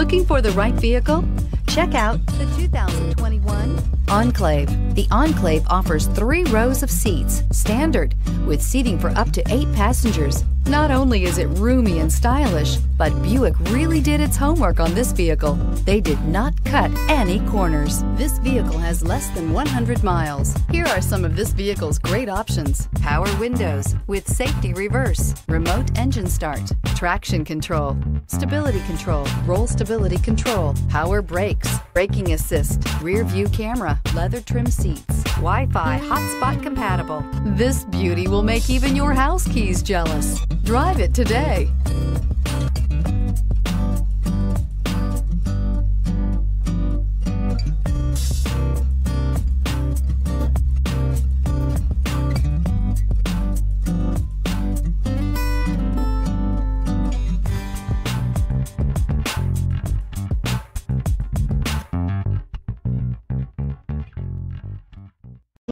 Looking for the right vehicle? Check out the 2021 Enclave. The Enclave offers three rows of seats, standard, with seating for up to eight passengers. Not only is it roomy and stylish, but Buick really did its homework on this vehicle. They did not cut any corners. This vehicle has less than 100 miles. Here are some of this vehicle's great options. Power windows with safety reverse, remote engine start, traction control, stability control, roll stability control, power brakes, braking assist, rear view camera, leather trim seats, Wi-Fi hotspot compatible. This beauty will make even your house keys jealous. Drive it today.